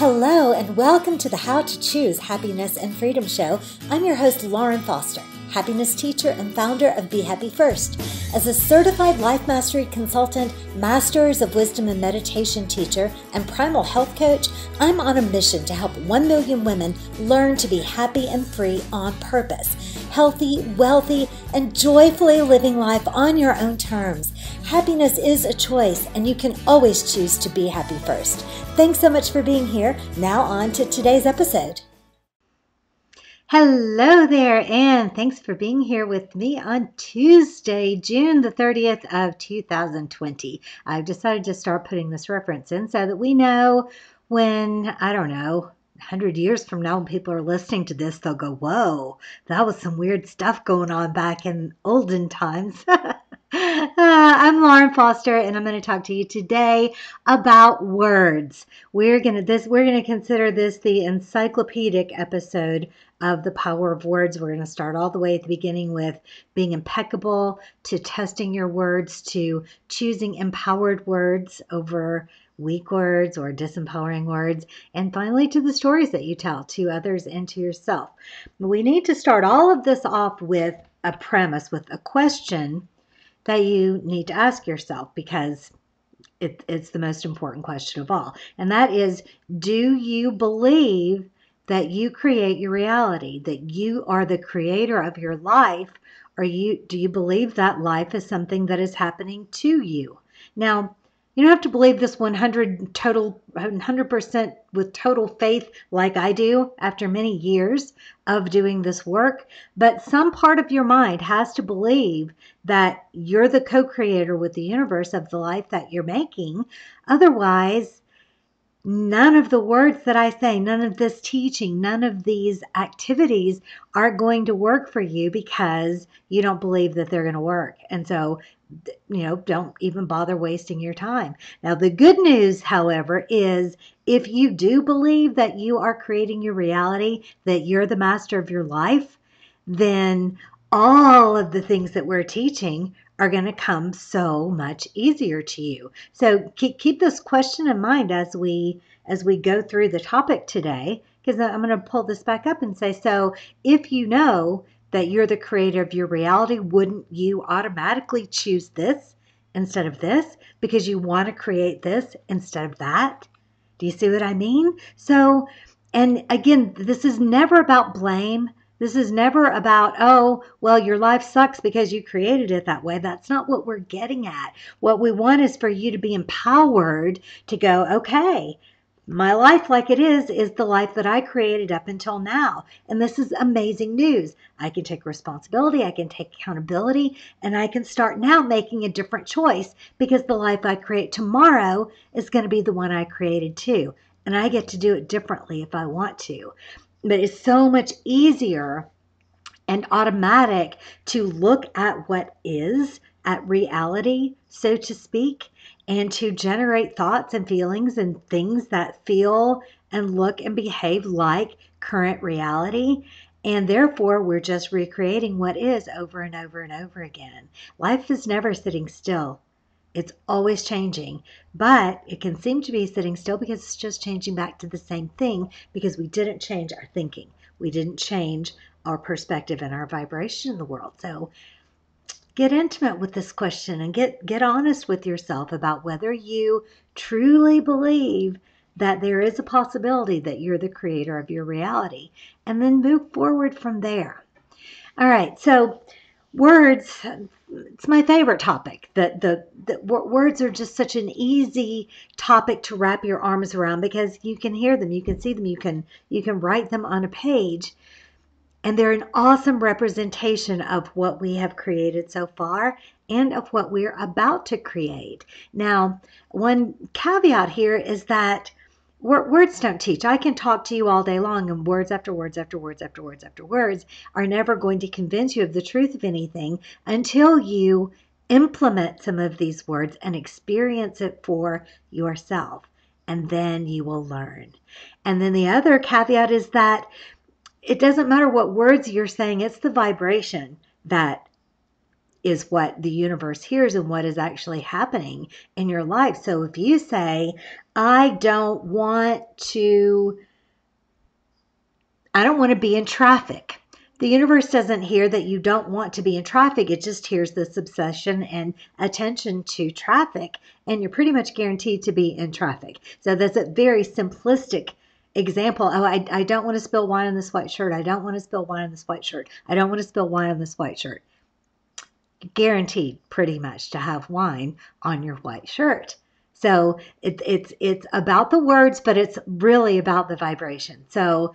Hello, and welcome to the How to Choose Happiness and Freedom Show. I'm your host, Lauren Foster, happiness teacher and founder of Be Happy First. As a certified life mastery consultant, masters of wisdom and meditation teacher, and primal health coach, I'm on a mission to help 1 million women learn to be happy and free on purpose, healthy, wealthy, and joyfully living life on your own terms. Happiness is a choice, and you can always choose to be happy first. Thanks so much for being here. Now, on to today's episode. Hello there, and thanks for being here with me on Tuesday, June the 30th of 2020. I've decided to start putting this reference in so that we know when, I don't know, 100 years from now, when people are listening to this, they'll go, Whoa, that was some weird stuff going on back in olden times. Uh, I'm Lauren Foster, and I'm going to talk to you today about words. We're going to this we're going to consider this the encyclopedic episode of the power of words. We're going to start all the way at the beginning with being impeccable, to testing your words, to choosing empowered words over weak words or disempowering words, and finally to the stories that you tell to others and to yourself. We need to start all of this off with a premise, with a question that you need to ask yourself because it, it's the most important question of all. And that is do you believe that you create your reality, that you are the creator of your life? Or you do you believe that life is something that is happening to you? Now, you don't have to believe this 100 total 100% with total faith like I do after many years of doing this work, but some part of your mind has to believe that you're the co-creator with the universe of the life that you're making. Otherwise, none of the words that I say, none of this teaching, none of these activities are going to work for you because you don't believe that they're going to work. And so you know, don't even bother wasting your time. Now, the good news, however, is if you do believe that you are creating your reality, that you're the master of your life, then all of the things that we're teaching are going to come so much easier to you. So keep, keep this question in mind as we as we go through the topic today because I'm going to pull this back up and say so if you know that you're the creator of your reality, wouldn't you automatically choose this instead of this because you want to create this instead of that? Do you see what I mean? So, and again, this is never about blame. This is never about, oh, well, your life sucks because you created it that way. That's not what we're getting at. What we want is for you to be empowered to go, okay, my life, like it is, is the life that I created up until now. And this is amazing news. I can take responsibility, I can take accountability, and I can start now making a different choice because the life I create tomorrow is going to be the one I created too. And I get to do it differently if I want to. But it's so much easier and automatic to look at what is, at reality, so to speak, and to generate thoughts and feelings and things that feel and look and behave like current reality. And therefore, we're just recreating what is over and over and over again. Life is never sitting still. It's always changing, but it can seem to be sitting still because it's just changing back to the same thing because we didn't change our thinking. We didn't change our perspective and our vibration in the world. So get intimate with this question and get get honest with yourself about whether you truly believe that there is a possibility that you're the creator of your reality and then move forward from there. All right, so words it's my favorite topic. The, the the words are just such an easy topic to wrap your arms around because you can hear them, you can see them, you can you can write them on a page and they're an awesome representation of what we have created so far and of what we're about to create. Now, one caveat here is that words don't teach. I can talk to you all day long, and words after words after words after words after words are never going to convince you of the truth of anything until you implement some of these words and experience it for yourself. And then you will learn. And then the other caveat is that it doesn't matter what words you're saying, it's the vibration that is what the universe hears and what is actually happening in your life. So if you say, I don't want to, I don't want to be in traffic. The universe doesn't hear that you don't want to be in traffic. It just hears this obsession and attention to traffic, and you're pretty much guaranteed to be in traffic. So that's a very simplistic example. Oh, I, I don't want to spill wine on this white shirt. I don't want to spill wine on this white shirt. I don't want to spill wine on this white shirt guaranteed pretty much to have wine on your white shirt. So it, it's it's about the words, but it's really about the vibration. So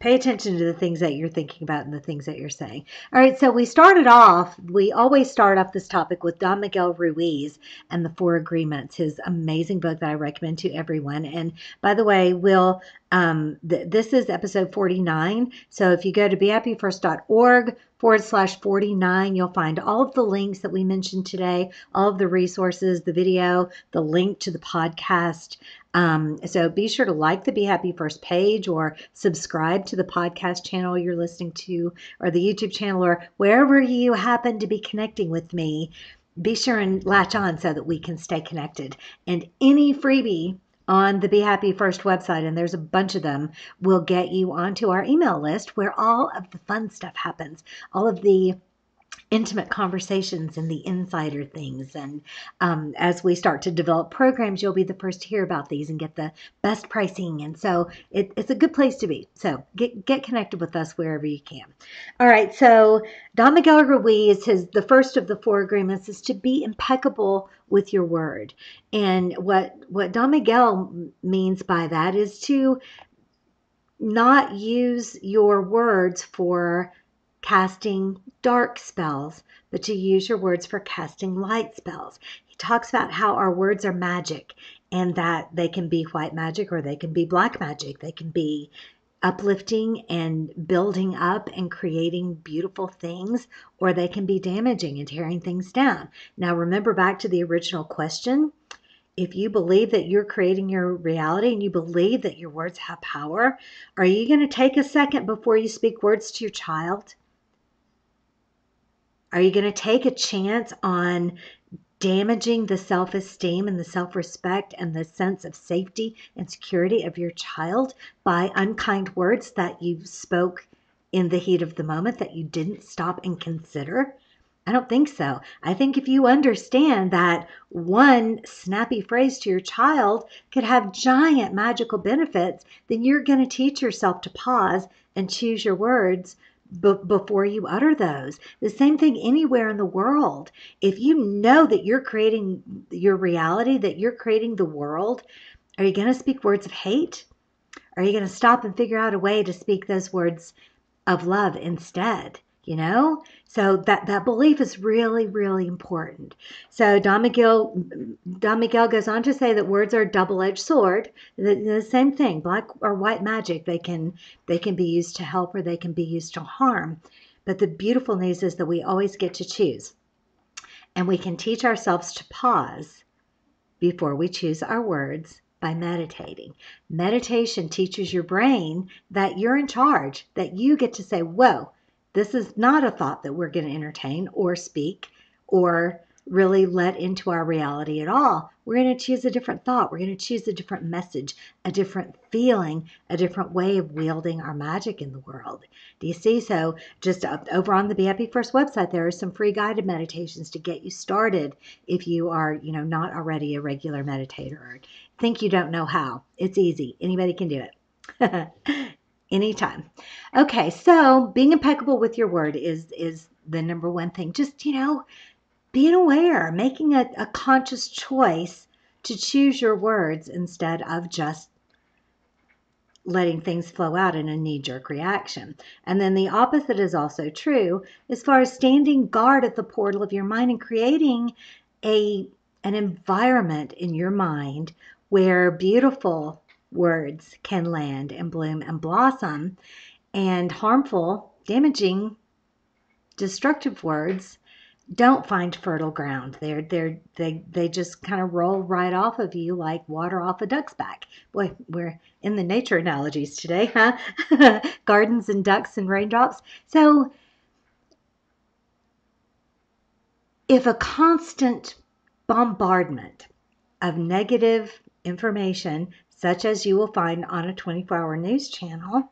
pay attention to the things that you're thinking about and the things that you're saying. All right, so we started off, we always start off this topic with Don Miguel Ruiz and the Four Agreements, his amazing book that I recommend to everyone. And by the way, Will, um, th- this is episode 49. So if you go to behappyfirst.org forward slash 49. You'll find all of the links that we mentioned today, all of the resources, the video, the link to the podcast. Um, so be sure to like the Be Happy First page or subscribe to the podcast channel you're listening to or the YouTube channel or wherever you happen to be connecting with me. Be sure and latch on so that we can stay connected. And any freebie on the Be Happy First website, and there's a bunch of them, will get you onto our email list where all of the fun stuff happens. All of the intimate conversations and the insider things. And um, as we start to develop programs, you'll be the first to hear about these and get the best pricing. And so it, it's a good place to be. So get get connected with us wherever you can. All right. So Don Miguel Ruiz, his the first of the four agreements is to be impeccable with your word. And what what Don Miguel means by that is to not use your words for casting dark spells, but to use your words for casting light spells. He talks about how our words are magic and that they can be white magic or they can be black magic. They can be uplifting and building up and creating beautiful things, or they can be damaging and tearing things down. Now, remember back to the original question. If you believe that you're creating your reality and you believe that your words have power, are you going to take a second before you speak words to your child? Are you going to take a chance on damaging the self esteem and the self respect and the sense of safety and security of your child by unkind words that you spoke in the heat of the moment that you didn't stop and consider? I don't think so. I think if you understand that one snappy phrase to your child could have giant magical benefits, then you're going to teach yourself to pause and choose your words b- before you utter those. The same thing anywhere in the world. If you know that you're creating your reality, that you're creating the world, are you going to speak words of hate? Are you going to stop and figure out a way to speak those words of love instead? You know? So that that belief is really really important. So don miguel don miguel goes on to say that words are a double-edged sword. The, the same thing black or white magic they can they can be used to help or they can be used to harm. But the beautiful news is that we always get to choose. And we can teach ourselves to pause before we choose our words by meditating. Meditation teaches your brain that you're in charge, that you get to say, Whoa, this is not a thought that we're going to entertain or speak or really let into our reality at all. We're going to choose a different thought. We're going to choose a different message, a different feeling, a different way of wielding our magic in the world. Do you see? So, just over on the Be Happy First website, there are some free guided meditations to get you started if you are, you know, not already a regular meditator or think you don't know how. It's easy. Anybody can do it. anytime. Okay, so being impeccable with your word is is the number one thing. Just, you know, being aware, making a, a conscious choice to choose your words instead of just letting things flow out in a knee jerk reaction. And then the opposite is also true as far as standing guard at the portal of your mind and creating a an environment in your mind where beautiful words can land and bloom and blossom, and harmful, damaging, destructive words don't find fertile ground. They're they're they they just kind of roll right off of you like water off a duck's back. Boy, we're in the nature analogies today, huh? Gardens and ducks and raindrops. So if a constant bombardment of negative information, such as you will find on a 24 hour news channel,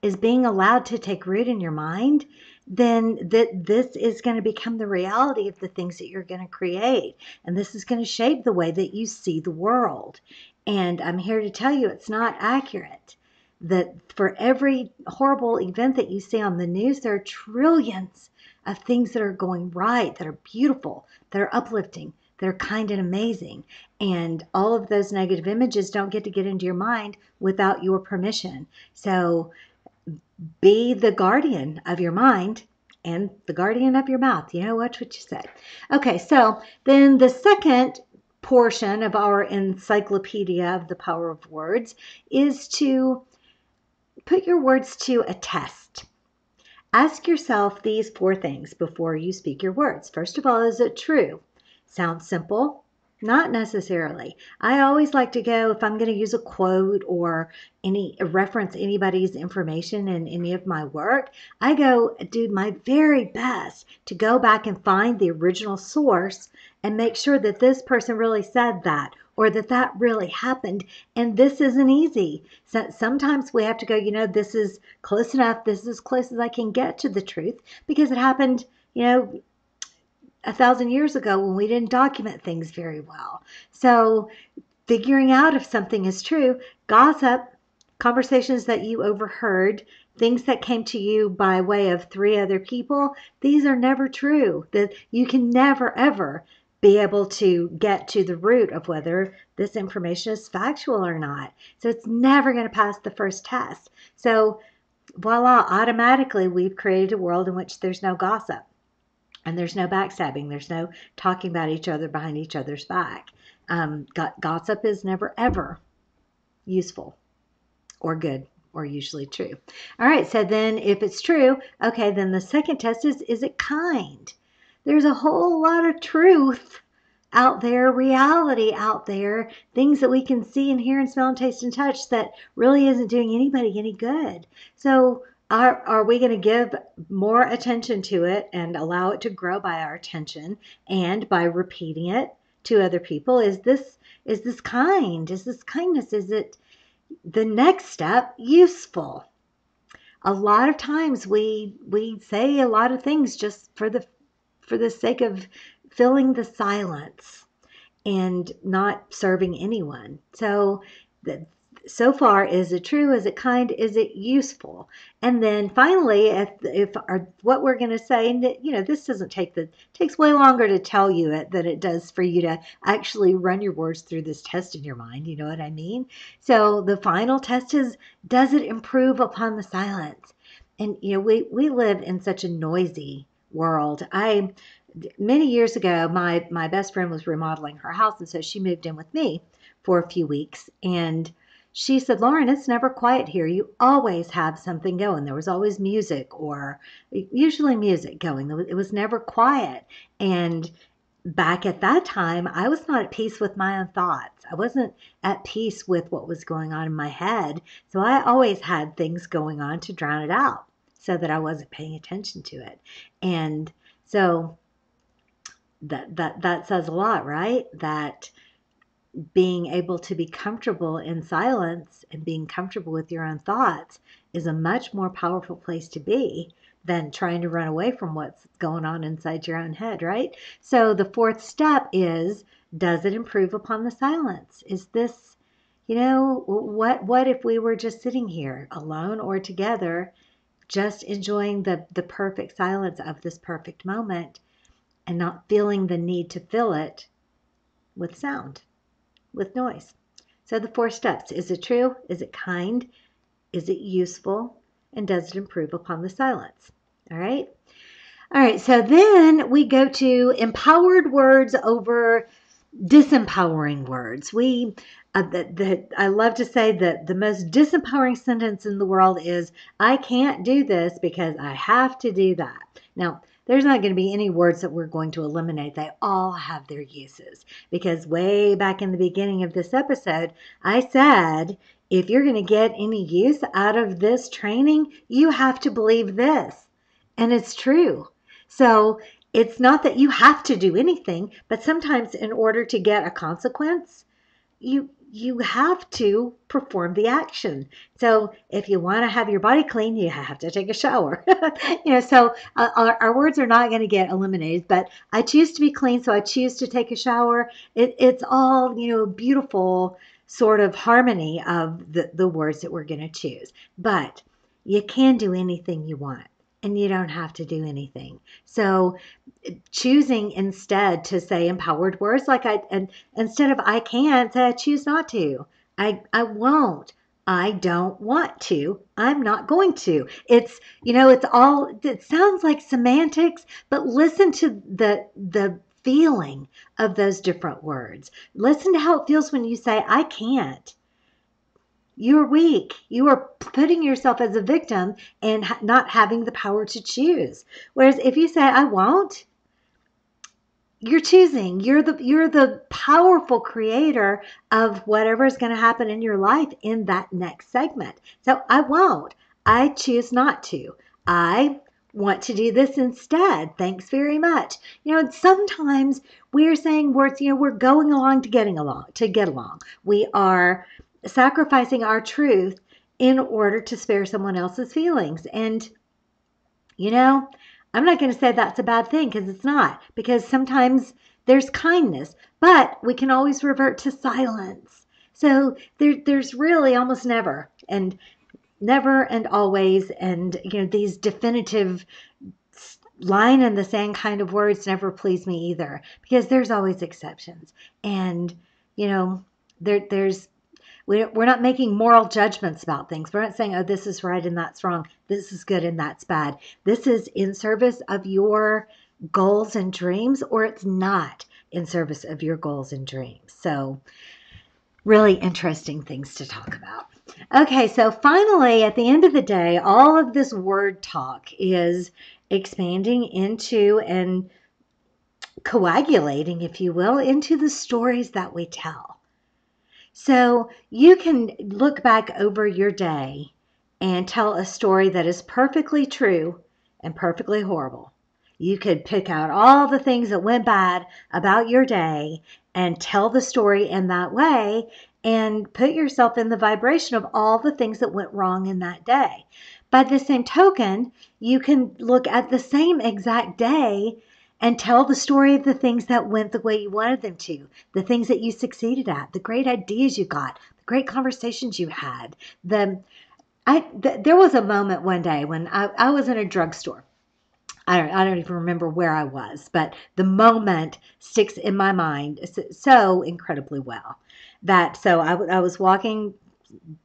is being allowed to take root in your mind, then that this is going to become the reality of the things that you're going to create. And this is going to shape the way that you see the world. And I'm here to tell you it's not accurate. That for every horrible event that you see on the news, there are trillions of things that are going right, that are beautiful, that are uplifting, that are kind and amazing. And all of those negative images don't get to get into your mind without your permission. So be the guardian of your mind and the guardian of your mouth. You know, watch what you say. Okay, so then the second portion of our encyclopedia of the power of words is to put your words to a test. Ask yourself these four things before you speak your words. First of all, is it true? Sounds simple, not necessarily. I always like to go if I'm going to use a quote or any reference anybody's information in any of my work, I go do my very best to go back and find the original source and make sure that this person really said that or that that really happened. And this isn't easy. So sometimes we have to go, you know, this is close enough. This is as close as I can get to the truth because it happened, you know, a thousand years ago when we didn't document things very well. So, figuring out if something is true, gossip, conversations that you overheard, things that came to you by way of three other people, these are never true. That you can never ever be able to get to the root of whether this information is factual or not. So it's never going to pass the first test. So voila, automatically we've created a world in which there's no gossip. And there's no backstabbing. There's no talking about each other behind each other's back. Um, gossip is never, ever useful or good or usually true. All right, so then if it's true, okay, then the second test is is it kind? There's a whole lot of truth out there, reality out there, things that we can see and hear and smell and taste and touch that really isn't doing anybody any good. So are, are we going to give more attention to it and allow it to grow by our attention and by repeating it to other people? Is this is this kind? Is this kindness? Is it the next step useful? A lot of times we we say a lot of things just for the for the sake of filling the silence and not serving anyone. So the, so far is it true? Is it kind? Is it useful? And then finally if, if our, what we're going to say you know this doesn't take the takes way longer to tell you it than it does for you to actually run your words through this test in your mind you know what i mean? So the final test is does it improve upon the silence? And you know we we live in such a noisy world. I many years ago my my best friend was remodeling her house and so she moved in with me for a few weeks and she said, Lauren, it's never quiet here. You always have something going. There was always music or usually music going. It was never quiet. And back at that time, I was not at peace with my own thoughts. I wasn't at peace with what was going on in my head. So I always had things going on to drown it out so that I wasn't paying attention to it. And so that that that says a lot, right? That being able to be comfortable in silence and being comfortable with your own thoughts is a much more powerful place to be than trying to run away from what's going on inside your own head, right? So the fourth step is does it improve upon the silence? Is this, you know, what what if we were just sitting here alone or together just enjoying the the perfect silence of this perfect moment and not feeling the need to fill it with sound? With noise. So the four steps is it true? Is it kind? Is it useful? And does it improve upon the silence? All right. All right. So then we go to empowered words over disempowering words. We uh, the, the, I love to say that the most disempowering sentence in the world is I can't do this because I have to do that. Now, there's not going to be any words that we're going to eliminate. They all have their uses. Because way back in the beginning of this episode, I said, if you're going to get any use out of this training, you have to believe this. And it's true. So it's not that you have to do anything, but sometimes in order to get a consequence, you you have to perform the action. So if you want to have your body clean, you have to take a shower. you know, so uh, our, our, words are not going to get eliminated, but I choose to be clean, so I choose to take a shower. It, it's all, you know, beautiful sort of harmony of the, the words that we're going to choose. But you can do anything you want and you don't have to do anything. So choosing instead to say empowered words like I and instead of I can't say I choose not to. I I won't. I don't want to. I'm not going to. It's you know it's all it sounds like semantics, but listen to the the feeling of those different words. Listen to how it feels when you say I can't you're weak. You are putting yourself as a victim and not having the power to choose. Whereas if you say, I won't, you're choosing. You're the you're the powerful creator of whatever is going to happen in your life in that next segment. So I won't. I choose not to. I want to do this instead. Thanks very much. You know, sometimes we're saying words, you know, we're going along to getting along, to get along. We are sacrificing our truth in order to spare someone else's feelings. And, you know, I'm not going to say that's a bad thing because it's not, because sometimes there's kindness, but we can always revert to silence. So there, there's really almost never, and never and always, and, you know, these definitive line in the sand kind of words never please me either because there's always exceptions. And, you know, there, there's we're not making moral judgments about things. We're not saying, oh, this is right and that's wrong. This is good and that's bad. This is in service of your goals and dreams, or it's not in service of your goals and dreams. So, really interesting things to talk about. Okay, so finally, at the end of the day, all of this word talk is expanding into and coagulating, if you will, into the stories that we tell. So you can look back over your day and tell a story that is perfectly true and perfectly horrible. You could pick out all the things that went bad about your day and tell the story in that way and put yourself in the vibration of all the things that went wrong in that day. By the same token, you can look at the same exact day and tell the story of the things that went the way you wanted them to, the things that you succeeded at, the great ideas you got, the great conversations you had. The I th- there was a moment one day when I, I was in a drugstore. I don't, I don't even remember where I was, but the moment sticks in my mind so incredibly well that so I, I was walking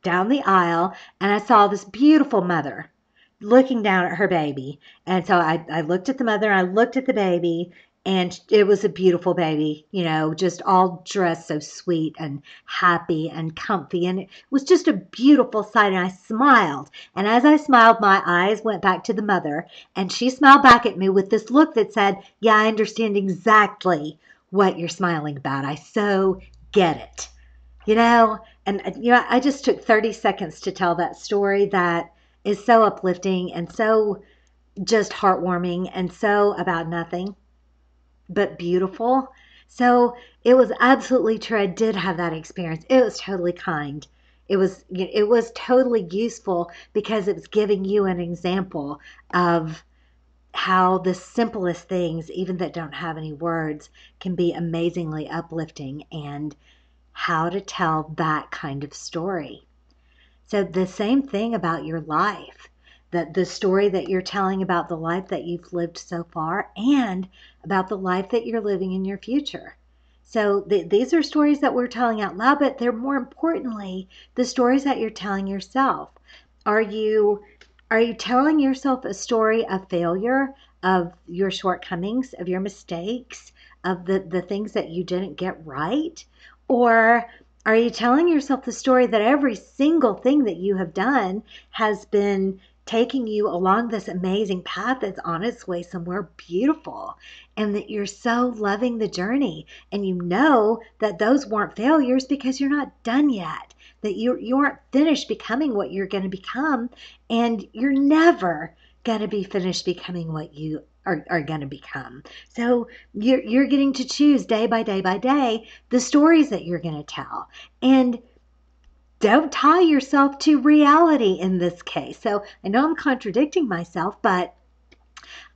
down the aisle and I saw this beautiful mother looking down at her baby. And so I, I looked at the mother, I looked at the baby, and it was a beautiful baby, you know, just all dressed so sweet and happy and comfy. And it was just a beautiful sight. And I smiled. And as I smiled, my eyes went back to the mother, and she smiled back at me with this look that said, Yeah, I understand exactly what you're smiling about. I so get it. You know, and you know, I just took 30 seconds to tell that story that is so uplifting and so just heartwarming and so about nothing but beautiful. So it was absolutely true. I did have that experience. It was totally kind. It was it was totally useful because it was giving you an example of how the simplest things, even that don't have any words, can be amazingly uplifting and how to tell that kind of story. So the same thing about your life, that the story that you're telling about the life that you've lived so far and about the life that you're living in your future. So th- these are stories that we're telling out loud, but they're more importantly the stories that you're telling yourself. Are you are you telling yourself a story of failure, of your shortcomings, of your mistakes, of the, the things that you didn't get right? Or are you telling yourself the story that every single thing that you have done has been taking you along this amazing path that's on its way somewhere beautiful and that you're so loving the journey and you know that those weren't failures because you're not done yet that you you aren't finished becoming what you're going to become and you're never going to be finished becoming what you are, are going to become. So you're, you're getting to choose day by day by day the stories that you're going to tell. And don't tie yourself to reality in this case. So I know I'm contradicting myself, but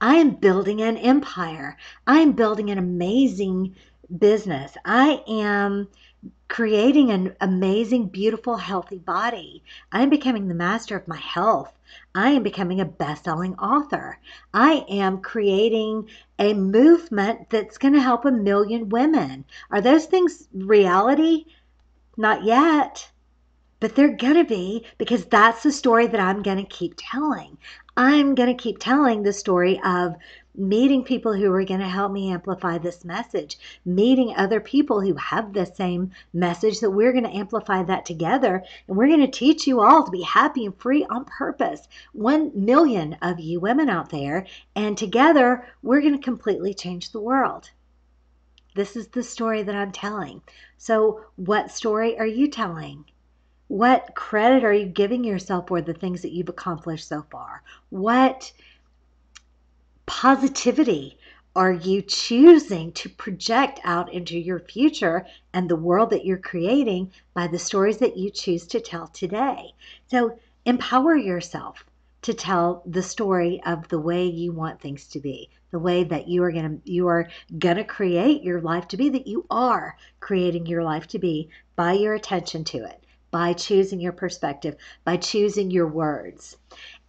I am building an empire. I am building an amazing business. I am creating an amazing, beautiful, healthy body. I am becoming the master of my health. I am becoming a best selling author. I am creating a movement that's going to help a million women. Are those things reality? Not yet but they're going to be because that's the story that I'm going to keep telling. I'm going to keep telling the story of meeting people who are going to help me amplify this message, meeting other people who have the same message that we're going to amplify that together. And we're going to teach you all to be happy and free on purpose. One million of you women out there, and together we're going to completely change the world. This is the story that I'm telling. So, what story are you telling? What credit are you giving yourself for the things that you've accomplished so far? What positivity are you choosing to project out into your future and the world that you're creating by the stories that you choose to tell today? So empower yourself to tell the story of the way you want things to be, the way that you are going to you are going to create your life to be that you are creating your life to be by your attention to it by choosing your perspective, by choosing your words.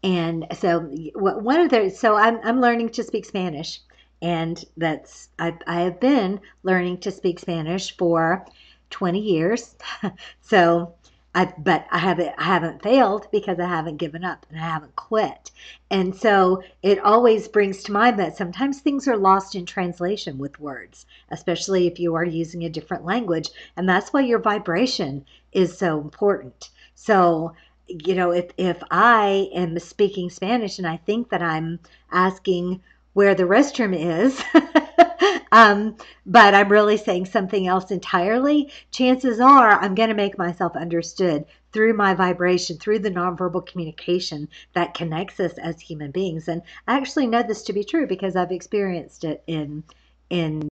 And so one of the so I'm I'm learning to speak Spanish, and that's I I have been learning to speak Spanish for 20 years. so I, but I haven't I haven't failed because I haven't given up and I haven't quit. And so it always brings to mind that sometimes things are lost in translation with words, especially if you are using a different language, and that's why your vibration is so important. So you know, if if I am speaking Spanish and I think that I'm asking where the restroom is um, but I'm really saying something else entirely, chances are I'm going to make myself understood through my vibration, through the nonverbal communication that connects us as human beings. And I actually know this to be true because I've experienced it in in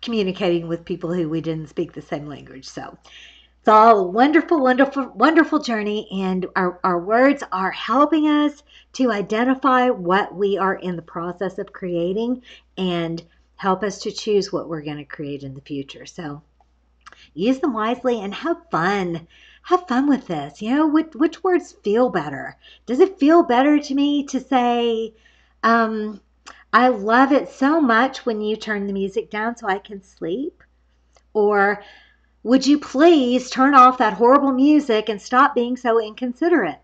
communicating with people who we didn't speak the same language. So it's all a wonderful, wonderful, wonderful journey, and our, our words are helping us to identify what we are in the process of creating and help us to choose what we're going to create in the future. So use them wisely and have fun. Have fun with this. You know, which, which words feel better? Does it feel better to me to say, um, I love it so much when you turn the music down so I can sleep? Or would you please turn off that horrible music and stop being so inconsiderate?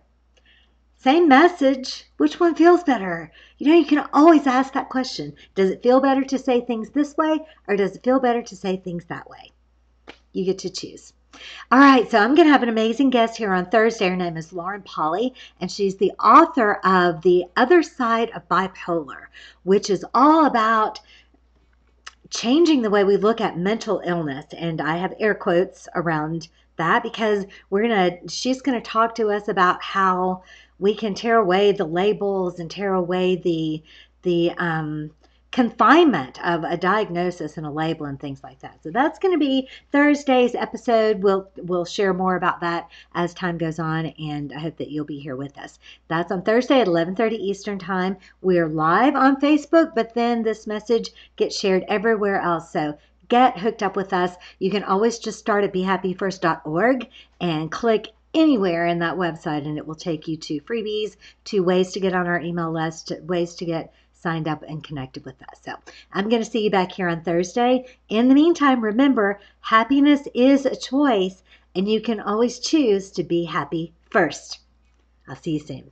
Same message. Which one feels better? You know, you can always ask that question. Does it feel better to say things this way or does it feel better to say things that way? You get to choose. All right, so I'm going to have an amazing guest here on Thursday. Her name is Lauren Polly, and she's the author of The Other Side of Bipolar, which is all about changing the way we look at mental illness. And I have air quotes around that because we're going to, she's going to talk to us about how we can tear away the labels and tear away the the um, confinement of a diagnosis and a label and things like that. So that's going to be Thursday's episode. We'll we'll share more about that as time goes on, and I hope that you'll be here with us. That's on Thursday at 11:30 Eastern Time. We're live on Facebook, but then this message gets shared everywhere else. So get hooked up with us. You can always just start at BeHappyFirst.org and click anywhere in that website and it will take you to freebies, to ways to get on our email list, ways to get signed up and connected with us. So I'm going to see you back here on Thursday. In the meantime, remember happiness is a choice and you can always choose to be happy first. I'll see you soon.